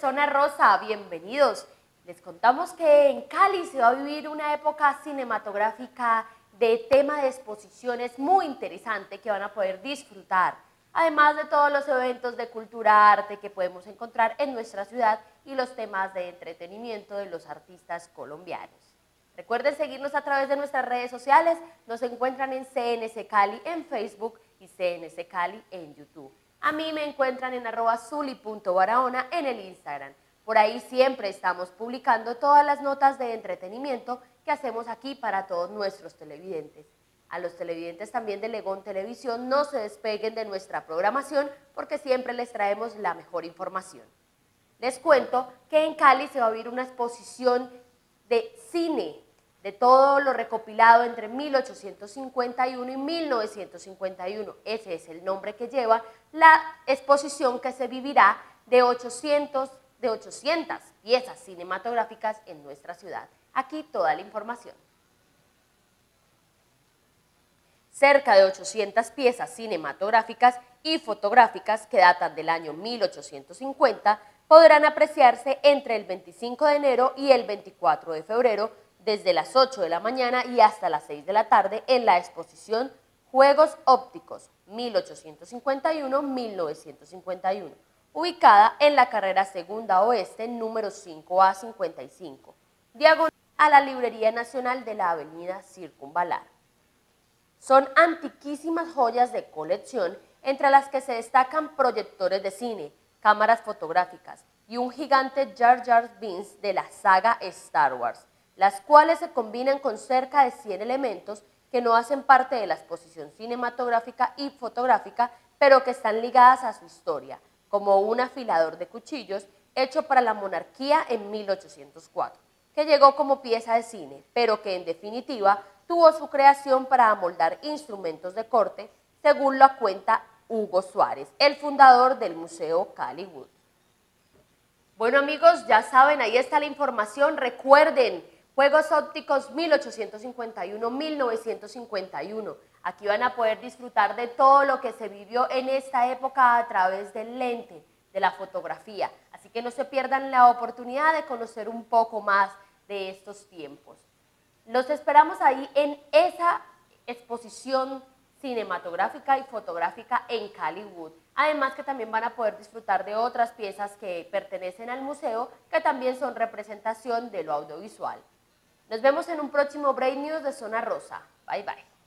Zona Rosa, bienvenidos. Les contamos que en Cali se va a vivir una época cinematográfica de tema de exposiciones muy interesante que van a poder disfrutar, además de todos los eventos de cultura, arte que podemos encontrar en nuestra ciudad y los temas de entretenimiento de los artistas colombianos. Recuerden seguirnos a través de nuestras redes sociales, nos encuentran en CNC Cali en Facebook y CNC Cali en YouTube. A mí me encuentran en arroba zuli.barahona en el Instagram. Por ahí siempre estamos publicando todas las notas de entretenimiento que hacemos aquí para todos nuestros televidentes. A los televidentes también de Legón Televisión no se despeguen de nuestra programación porque siempre les traemos la mejor información. Les cuento que en Cali se va a abrir una exposición de cine de todo lo recopilado entre 1851 y 1951. Ese es el nombre que lleva la exposición que se vivirá de 800, de 800 piezas cinematográficas en nuestra ciudad. Aquí toda la información. Cerca de 800 piezas cinematográficas y fotográficas que datan del año 1850 podrán apreciarse entre el 25 de enero y el 24 de febrero desde las 8 de la mañana y hasta las 6 de la tarde en la exposición Juegos Ópticos 1851-1951, ubicada en la carrera Segunda Oeste número 5A55, diagonal a la Librería Nacional de la Avenida Circunvalar. Son antiquísimas joyas de colección entre las que se destacan proyectores de cine, cámaras fotográficas y un gigante Jar Jar Binks de la saga Star Wars, las cuales se combinan con cerca de 100 elementos que no hacen parte de la exposición cinematográfica y fotográfica, pero que están ligadas a su historia, como un afilador de cuchillos hecho para la monarquía en 1804, que llegó como pieza de cine, pero que en definitiva tuvo su creación para amoldar instrumentos de corte, según lo cuenta Hugo Suárez, el fundador del Museo Caliwood. Bueno amigos, ya saben, ahí está la información. Recuerden, Juegos ópticos 1851-1951. Aquí van a poder disfrutar de todo lo que se vivió en esta época a través del lente, de la fotografía. Así que no se pierdan la oportunidad de conocer un poco más de estos tiempos. Los esperamos ahí en esa exposición cinematográfica y fotográfica en Caliwood. Además que también van a poder disfrutar de otras piezas que pertenecen al museo que también son representación de lo audiovisual. Nos vemos en un próximo Brain News de Zona Rosa. Bye bye.